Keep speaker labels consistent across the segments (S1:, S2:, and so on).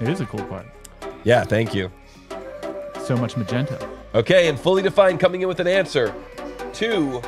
S1: It is a cool part.
S2: Yeah, thank you.
S1: So much magenta.
S2: Okay, and fully defined coming in with an answer. Two,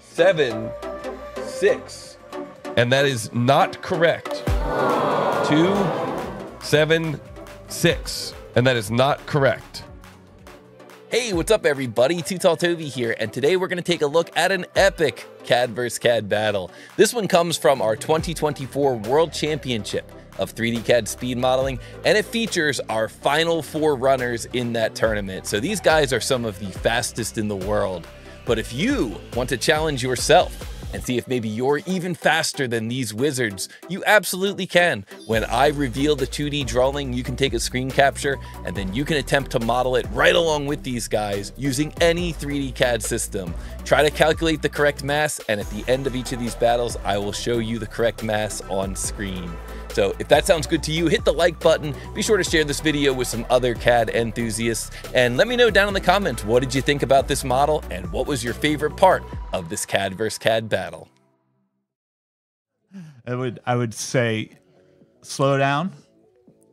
S2: seven, six. And that is not correct. Two, seven, six. And that is not correct. Hey, what's up, everybody? Too Tall Toby here, and today we're going to take a look at an epic CAD vs. CAD battle. This one comes from our 2024 World Championship of 3D CAD speed modeling, and it features our final four runners in that tournament. So these guys are some of the fastest in the world. But if you want to challenge yourself, and see if maybe you're even faster than these wizards, you absolutely can. When I reveal the 2D drawing, you can take a screen capture and then you can attempt to model it right along with these guys using any 3D CAD system. Try to calculate the correct mass, and at the end of each of these battles, I will show you the correct mass on screen. So if that sounds good to you, hit the like button. Be sure to share this video with some other CAD enthusiasts. And let me know down in the comments, what did you think about this model and what was your favorite part of this CAD versus CAD battle?
S1: I would I would say slow down,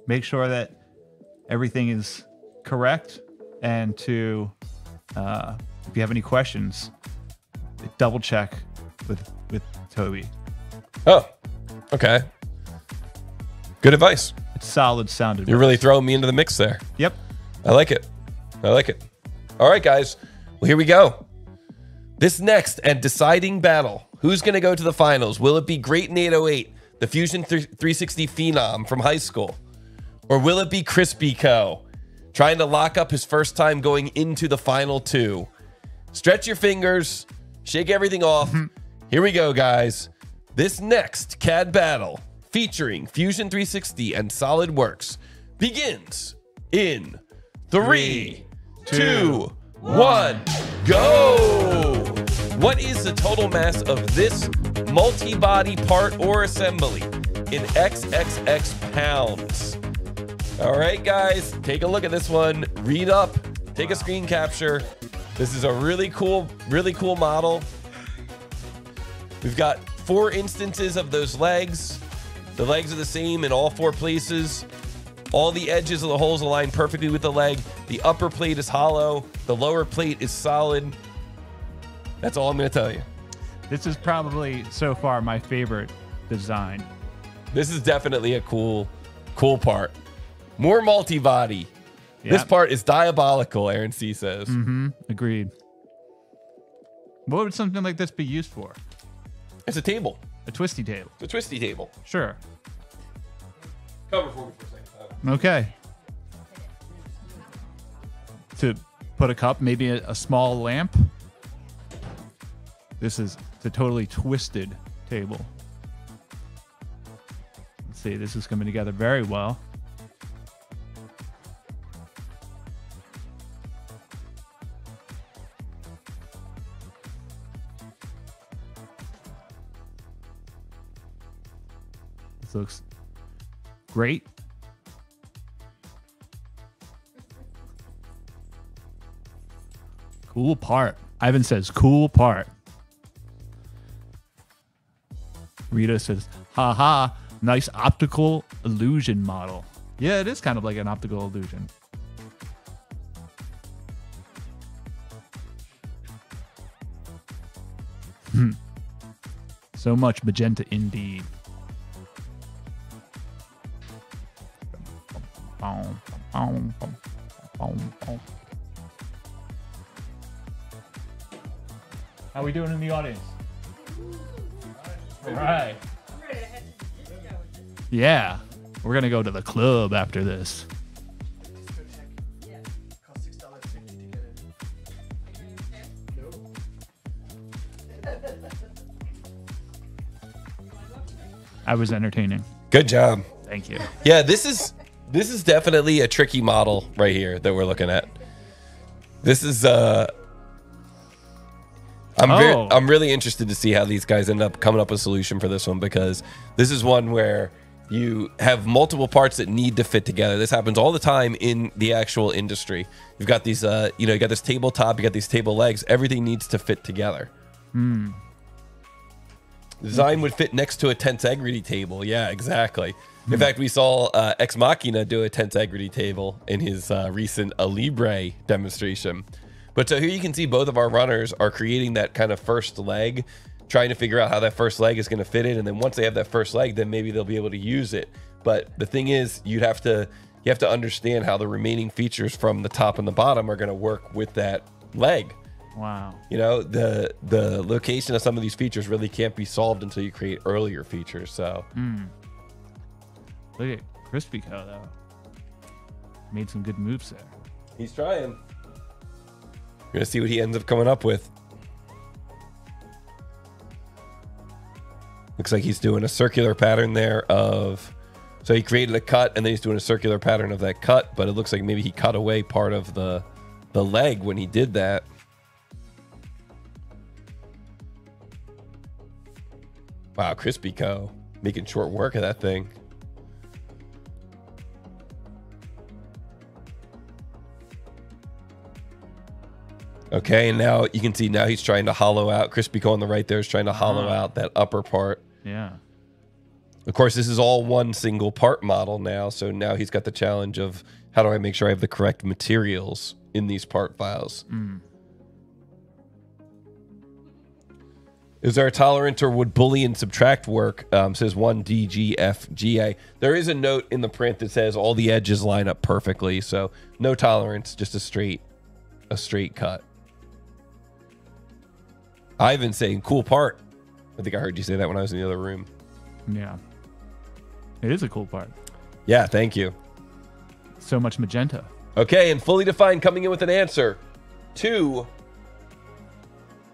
S1: make sure that everything is correct, and to uh, if you have any questions, double check with with Toby.
S2: Oh, okay. Good advice.
S1: It's solid sounded.
S2: You're really throwing me into the mix there.
S1: Yep.
S2: I like it. I like it. All right, guys. Well, here we go. This next and deciding battle. Who's going to go to the finals? Will it be Great Nate 08, the Fusion 360 phenom from high school? Or will it be ChrisBCo. trying to lock up his first time going into the final two? Stretch your fingers, shake everything off. Mm-hmm. Here we go, guys. This next CAD battle featuring Fusion 360 and SolidWorks begins in three, two, one, go! What is the total mass of this multi-body part or assembly in XXX pounds? All right, guys, take a look at this one. Read up, take a screen capture. This is a really cool, really cool model. We've got four instances of those legs. The legs are the same in all four places. All the edges of the holes align perfectly with the leg. The upper plate is hollow. The lower plate is solid. That's all I'm going to tell you.
S1: This is probably so far my favorite design.
S2: This is definitely a cool, cool part. More multi-body. This part is diabolical, Aaron C says.
S1: Mm-hmm. Agreed. What would something like this be used for?
S2: It's a table.
S1: A twisty table.
S2: It's a twisty table.
S1: Sure.
S2: Cover for me for a second.
S1: Okay. To put a cup, maybe a, a small lamp. This is a totally twisted table. Let's see, this is coming together very well. This looks great. Cool part. Ivan says, cool part. Rita says, haha, nice optical illusion model. Yeah, it is kind of like an optical illusion. Hmm. So much magenta indeed. Boom, boom, boom, boom, boom. How we doing in the audience? All right. Yeah. We're going to go to the club after this. I was entertaining.
S2: Good job.
S1: Thank you.
S2: Yeah, this is this is definitely a tricky model right here that we're looking at. This is uh I'm very,
S1: Oh.
S2: I'm really interested to see how these guys end up coming up with a solution for this one because this is one where you have multiple parts that need to fit together. This happens all the time in the actual industry. You've got these uh you know, you got this tabletop, you got these table legs, everything needs to fit together.
S1: Hmm.
S2: Design would fit next to a tensegrity table. Yeah, exactly. In fact, we saw uh, Ex Machina do a tensegrity table in his uh, recent Alibre demonstration. But so here you can see both of our runners are creating that kind of first leg, trying to figure out how that first leg is going to fit in. And then once they have that first leg, then maybe they'll be able to use it. But the thing is, you'd have to you have to understand how the remaining features from the top and the bottom are going to work with that leg.
S1: Wow.
S2: You know, the the location of some of these features really can't be solved until you create earlier features. So
S1: Look at ChrisBCo though. Made some good moves there.
S2: he's trying. We're gonna see what he ends up coming up with. Looks like he's doing a circular pattern there of. So he created a cut and then he's doing a circular pattern of that cut, but it looks like maybe he cut away part of the the leg when he did that. Wow, ChrisBCo. making short work of that thing. Okay, and now you can see now he's trying to hollow out. Crispy on the right there is trying to hollow
S1: Ah.
S2: out that upper part.
S1: Yeah.
S2: Of course, this is all one single part model now. So now he's got the challenge of how do I make sure I have the correct materials in these part files? Is there a tolerance or would Boolean subtract work? Um, says 1 D, G, F, G, A. There is a note in the print that says all the edges line up perfectly. So no tolerance, just a straight, a straight cut. Ivan saying, cool part. I think I heard you say that when I was in the other room.
S1: Yeah. It is a cool part.
S2: Yeah, thank you.
S1: So much magenta.
S2: Okay, and fully defined coming in with an answer. Two,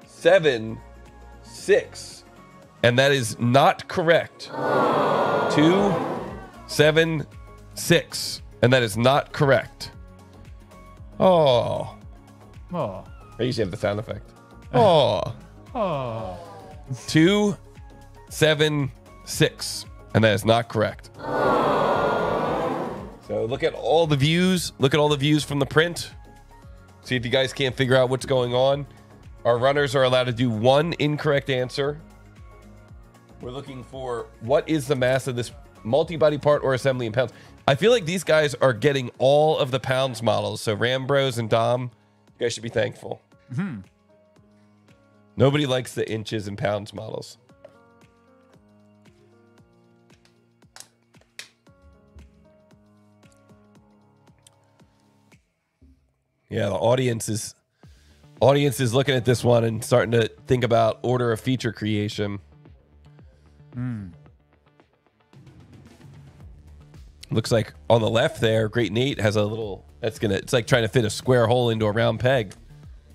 S2: seven, six. And that is not correct. Two, seven, six. And that is not correct. Oh.
S1: Oh.
S2: I usually have the sound effect. Oh.
S1: Oh.
S2: Two, seven, six. And that is not correct. So look at all the views. Look at all the views from the print. See if you guys can't figure out what's going on. Our runners are allowed to do one incorrect answer. We're looking for what is the mass of this multi-body part or assembly in pounds. I feel like these guys are getting all of the pounds models. So Rambros and Dom, you guys should be thankful. Hmm. Nobody likes the inches and pounds models. Yeah, the audience is audience is looking at this one and starting to think about order of feature creation. Looks like on the left there, Great Nate has a little that's gonna it's like trying to fit a square hole into a round peg.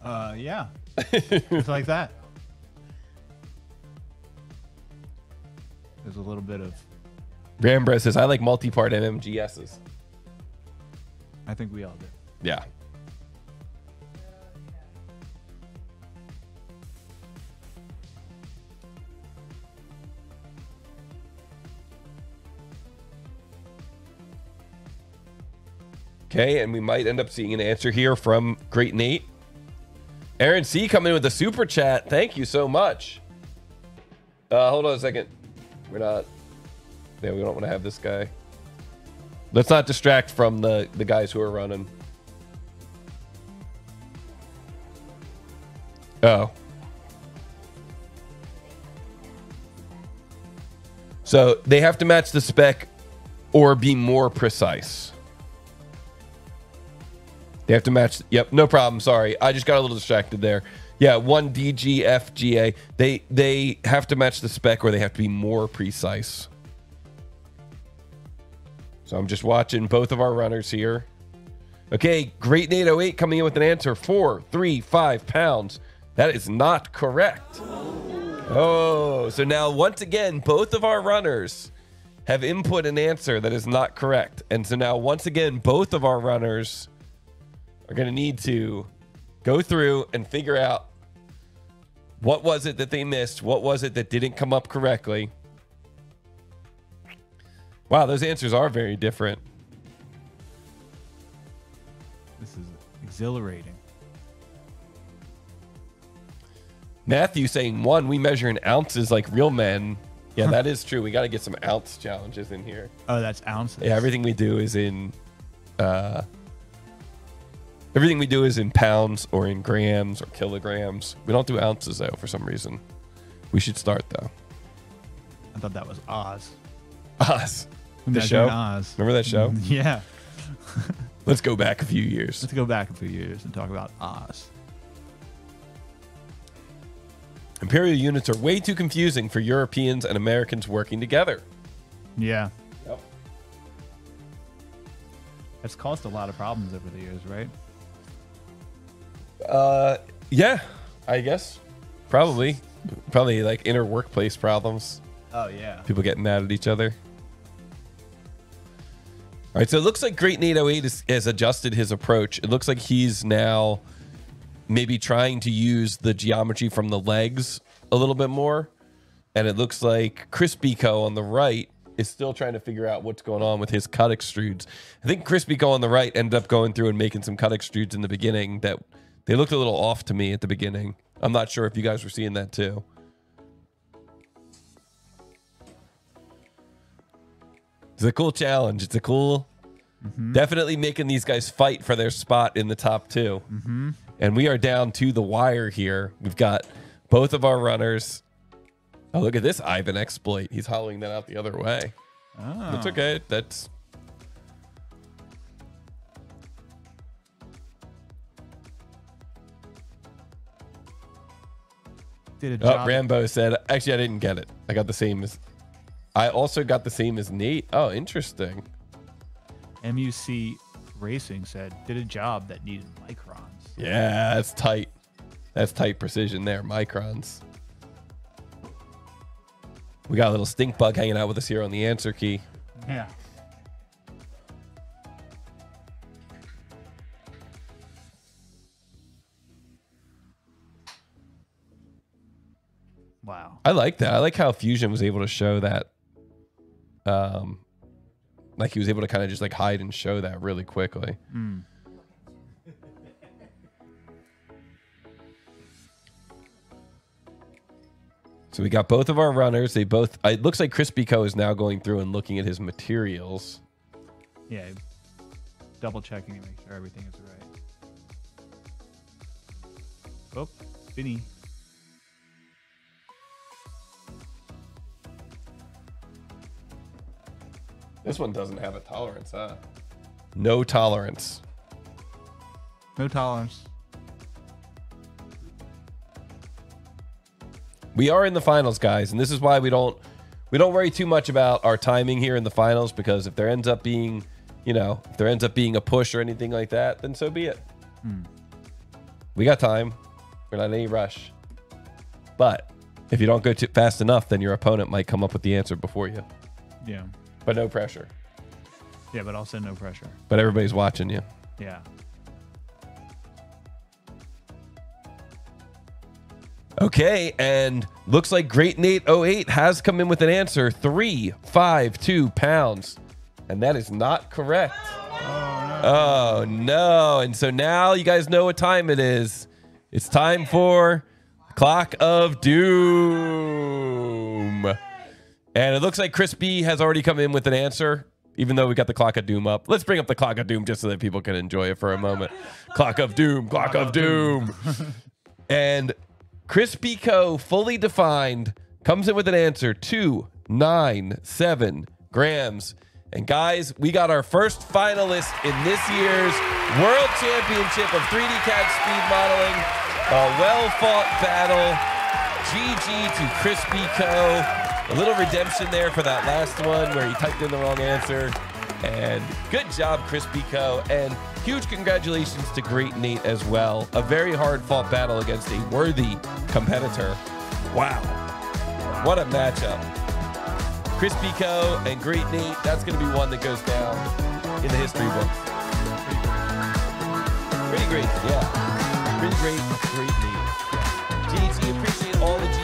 S1: Uh, yeah. Just like that. There's a little bit of.
S2: Rambra says, I like multi-part MMGSs.
S1: I think we all do.
S2: Yeah. Okay, and we might end up seeing an answer here from Great Nate. Aaron C coming in with a super chat. Thank you so much. Uh, hold on a second. We're not. Yeah, we don't want to have this guy. Let's not distract from the the guys who are running. Oh. So they have to match the spec or be more precise. They have to match. Yep, no problem. Sorry, I just got a little distracted there. Yeah, one D G F G A. They they have to match the spec or they have to be more precise. So I'm just watching both of our runners here. Okay, Great Nate 08 coming in with an answer four, three, five pounds. That is not correct. Oh, so now once again, both of our runners have input an answer that is not correct. And so now once again, both of our runners are going to need to go through and figure out what was it that they missed? What was it that didn't come up correctly? Wow, those answers are very different.
S1: This is exhilarating.
S2: Matthew saying one, we measure in ounces like real men. Yeah, that is true. We got to get some ounce challenges in here.
S1: Oh, that's ounces.
S2: Yeah, everything we do is in uh everything we do is in pounds or in grams or kilograms. We don't do ounces though for some reason. We should start though.
S1: I thought that was Oz.
S2: Oz. The show.
S1: Oz.
S2: Remember that show?
S1: Yeah.
S2: Let's go back a few years.
S1: Let's go back a few years and talk about Oz.
S2: Imperial units are way too confusing for Europeans and Americans working together.
S1: Yeah.
S2: Yep.
S1: That's caused a lot of problems over the years, right?
S2: Uh, yeah, I guess probably, probably like inner workplace problems.
S1: Oh yeah.
S2: People getting mad at each other. All right, so it looks like Great Nate 08 is, has adjusted his approach. It looks like he's now maybe trying to use the geometry from the legs a little bit more. And it looks like ChrisBCo on the right is still trying to figure out what's going on with his cut extrudes. I think ChrisBCo on the right ended up going through and making some cut extrudes in the beginning that they looked a little off to me at the beginning. I'm not sure if you guys were seeing that too. It's a cool challenge. It's a cool, mm-hmm. definitely making these guys fight for their spot in the top 2 mm-hmm. And we are down to the wire here. We've got both of our runners. Oh, look at this Ivan exploit. He's hollowing that out the other way.
S1: Oh.
S2: That's ah. okay. That's
S1: Did a
S2: Oh. Rambo said, actually, I didn't get it. I got the same as. I also got the same as Nate. Oh, interesting.
S1: MUC Racing said did a job that needed microns.
S2: Yeah, that's tight. That's tight precision there. Microns. We got a little stink bug hanging out with us here on the answer key.
S1: Yeah.
S2: I like that. I like how Fusion was able to show that. Um, like he was able to kind of just like hide and show that really quickly. So we got both of our runners. They both. It looks like Chris Co is now going through and looking at his materials.
S1: Yeah. Double checking to make sure everything is right. Oh, Vinny.
S2: This one doesn't have a tolerance, huh? No tolerance.
S1: No tolerance.
S2: We are in the finals, guys, and this is why we don't we don't worry too much about our timing here in the finals because if there ends up being, you know, if there ends up being a push or anything like that, then so be it. Hmm. We got time. We're not in any rush. But if you don't go too fast enough, then your opponent might come up with the answer before you.
S1: Yeah.
S2: But no pressure.
S1: Yeah, but also no pressure.
S2: But everybody's watching you.
S1: Yeah.
S2: Okay, and looks like Great Nate 08 has come in with an answer. Three, five, two pounds. And that is not correct. Oh no. Oh, and so now you guys know what time it is. It's time for Clock of Doom. And it looks like Chris B has already come in with an answer, even though we got the Clock of Doom up. Let's bring up the Clock of Doom just so that people can enjoy it for a moment. Clock of Doom, Clock of Doom. And ChrisBCo, fully defined, comes in with an answer two, nine, seven grams. And guys, we got our first finalist in this year's World Championship of 3D CAD speed modeling. A well fought battle. GG to ChrisBCo. A little redemption there for that last one where he typed in the wrong answer. And good job, ChrisBCo. And huge congratulations to Great Nate as well. A very hard fought battle against a worthy competitor. Wow. What a matchup. ChrisBCo and Great Nate, that's going to be one that goes down in the history books. Pretty great, yeah. Pretty great, great Nate. GG, appreciate all the